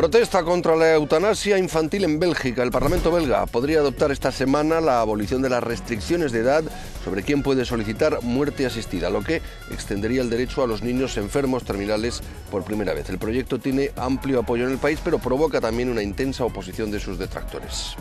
Protesta contra la eutanasia infantil en Bélgica. El Parlamento belga podría adoptar esta semana la abolición de las restricciones de edad sobre quién puede solicitar muerte asistida, lo que extendería el derecho a los niños enfermos terminales por primera vez. El proyecto tiene amplio apoyo en el país, pero provoca también una intensa oposición de sus detractores.